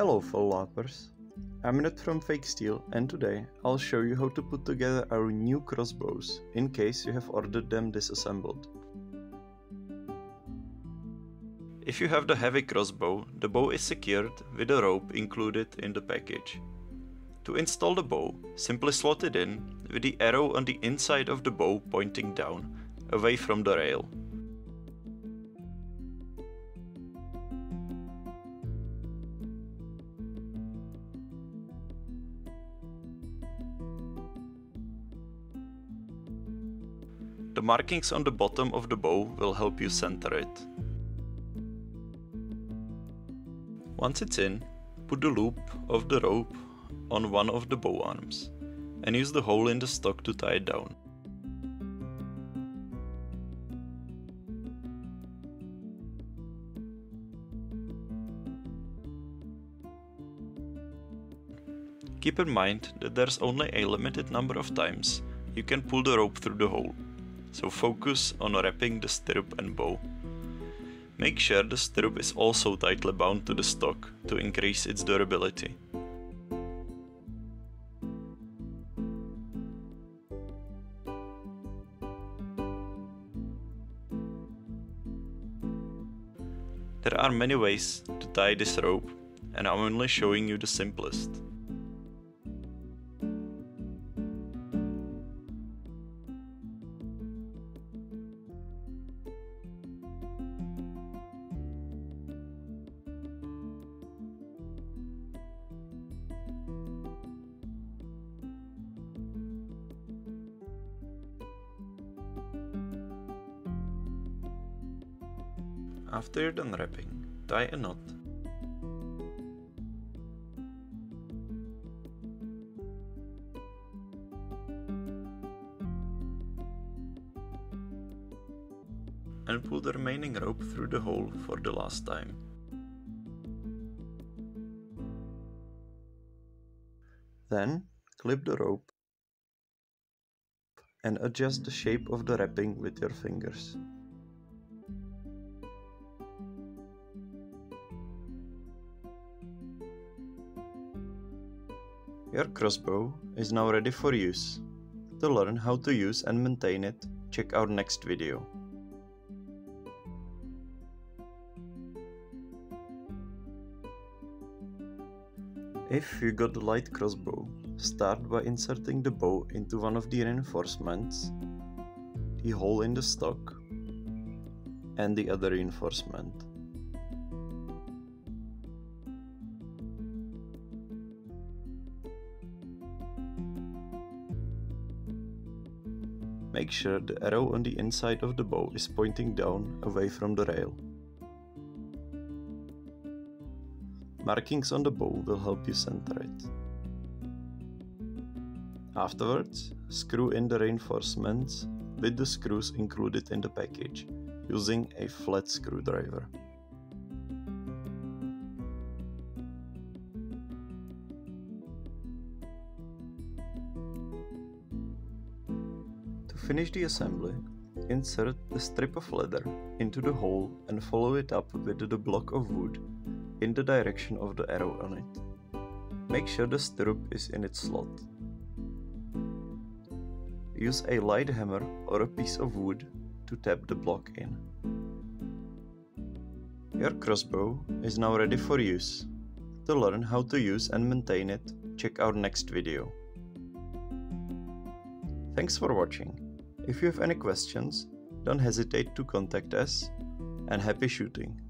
Hello fellow LARPers, I'm Minute from Fake Steel and today I'll show you how to put together our new crossbows in case you have ordered them disassembled. If you have the heavy crossbow, the bow is secured with a rope included in the package. To install the bow, simply slot it in with the arrow on the inside of the bow pointing down, away from the rail. The markings on the bottom of the bow will help you center it. Once it's in, put the loop of the rope on one of the bow arms and use the hole in the stock to tie it down. Keep in mind that there's only a limited number of times you can pull the rope through the hole, so focus on wrapping the stirrup and bow. Make sure the stirrup is also tightly bound to the stock to increase its durability. There are many ways to tie this rope and I'm only showing you the simplest. After you're done wrapping, tie a knot. And pull the remaining rope through the hole for the last time. Then clip the rope and adjust the shape of the wrapping with your fingers. Your crossbow is now ready for use. To learn how to use and maintain it, check our next video. If you got the light crossbow, start by inserting the bow into one of the reinforcements, the hole in the stock, and the other reinforcement. Make sure the arrow on the inside of the bow is pointing down away from the rail. Markings on the bow will help you center it. Afterwards, screw in the reinforcements with the screws included in the package using a flat screwdriver. Finish the assembly, insert the strip of leather into the hole and follow it up with the block of wood in the direction of the arrow on it. Make sure the stirrup is in its slot. Use a light hammer or a piece of wood to tap the block in. Your crossbow is now ready for use. To learn how to use and maintain it, check our next video. Thanks for watching. If you have any questions, don't hesitate to contact us and happy shooting.